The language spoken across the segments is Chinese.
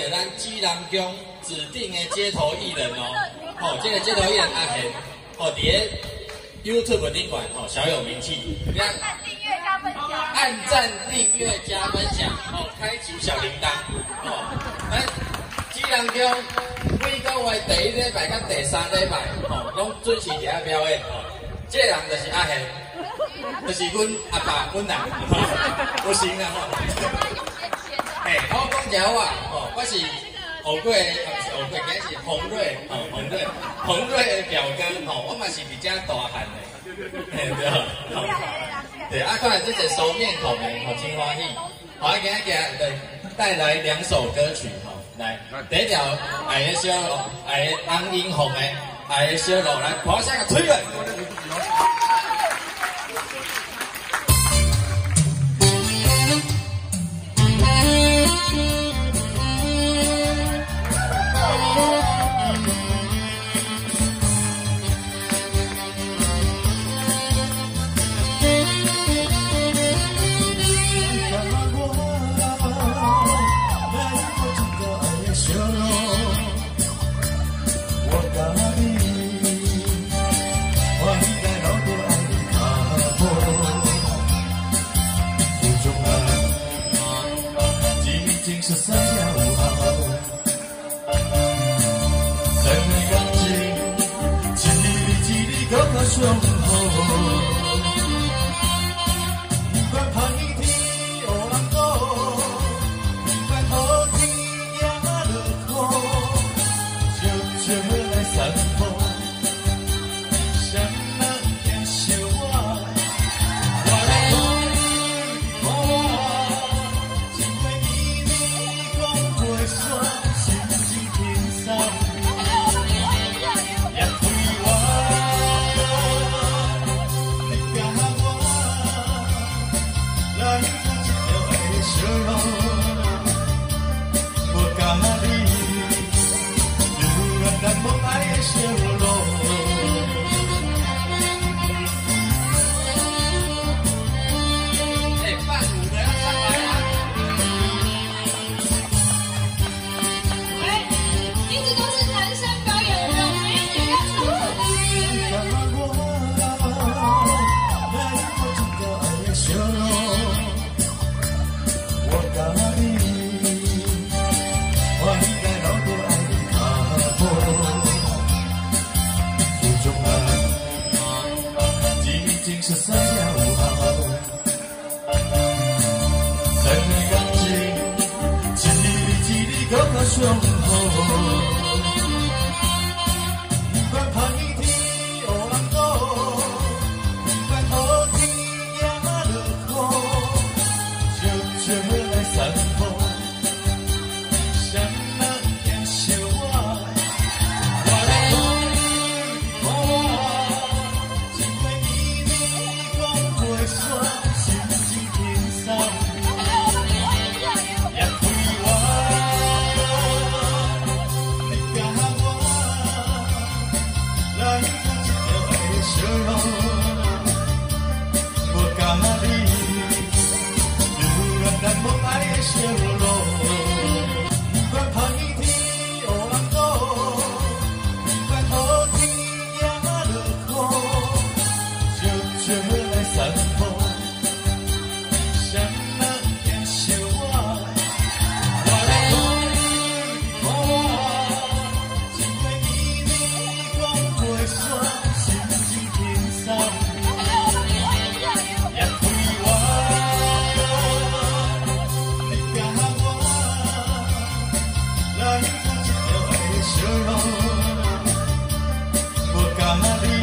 到咱基南宫指定的街头艺人哦，哦，这个街头艺人阿贤，哦，伫 YouTube 顶管哦，小有名气。你看，按订阅加分享，按赞、订阅、加分享，哦，开启小铃铛，哦，来，基南宫每个月第一礼拜甲第三礼拜，哦，拢准时伫遐表演，哦，这人就是阿贤，就是阮阿爸阮人，不行啊，吼。哎，我讲一下话，哦，我是后过，不是后过，今是洪瑞，哦，洪瑞，洪瑞的表哥，哦，我嘛是比较大汉的，嘿，对，好，对，啊，看来这个熟面孔的，好真欢喜，好，今日给来带来两首歌曲，吼，来，第一条爱的小路，爱的红英红的爱的小路，来，夸下个推了。伤痛。不管歹天有人过，不管好天也落雨，悄悄来。home. Maria. Maria.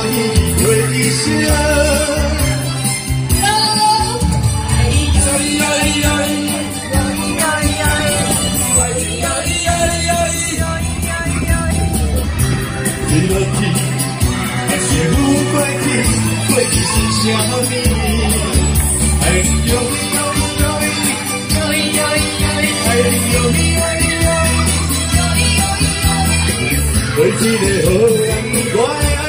啊！哎呀呀！过去是？哎！一个好人乖。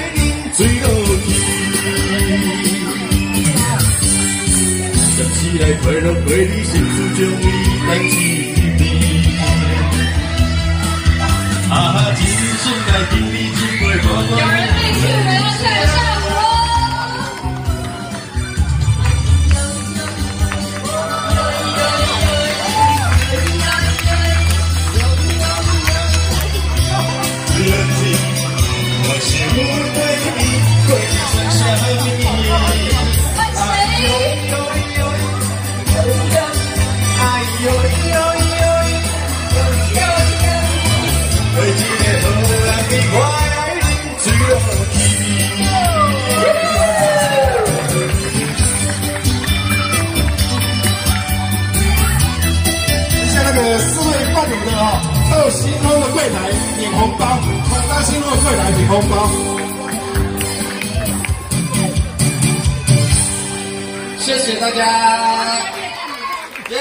在快乐回忆深处着新婚快乐领红包。谢谢大家。耶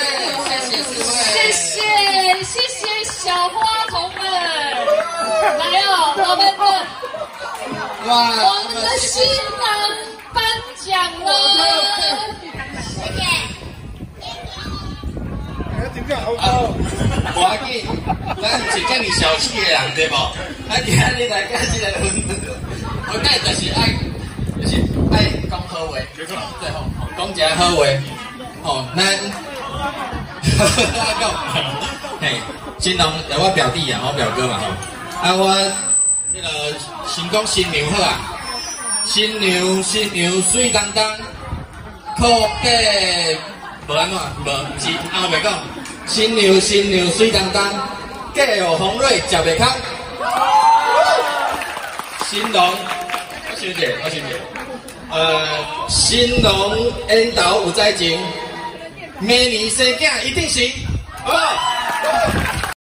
谢谢谢谢谢谢小花童们来哦我们的哇我们的新郎颁奖了。啊，我紧，咱是遮尔小气的人对无？咱今日来介个来分，我介就是爱，就是爱讲好话，最好讲一个好话。吼，咱哈哈哈讲，嘿，金龙有我表弟啊，我表哥嘛吼。啊，我这个新公新娘好啊，新娘新娘水当当，裤带无安怎，无唔是啊，我讲。新娘新娘水当当，嫁有鸿瑞食袂空。新郎，我小姐，我小姐，呃，新郎烟斗有灾情，明年生囝一定行，好不好？